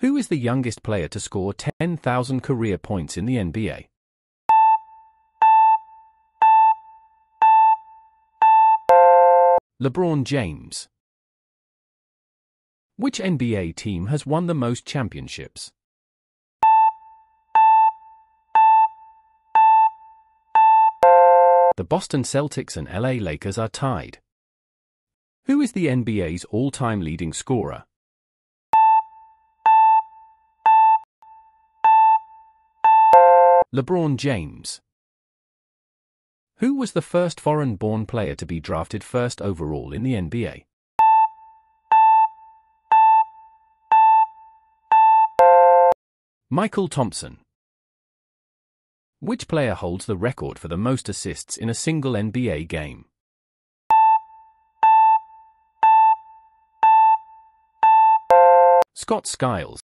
Who is the youngest player to score 10,000 career points in the NBA? LeBron James. Which NBA team has won the most championships? The Boston Celtics and LA Lakers are tied. Who is the NBA's all-time leading scorer? LeBron James. Who was the first foreign-born player to be drafted first overall in the NBA? Mychal Thompson. Which player holds the record for the most assists in a single NBA game? Scott Skiles.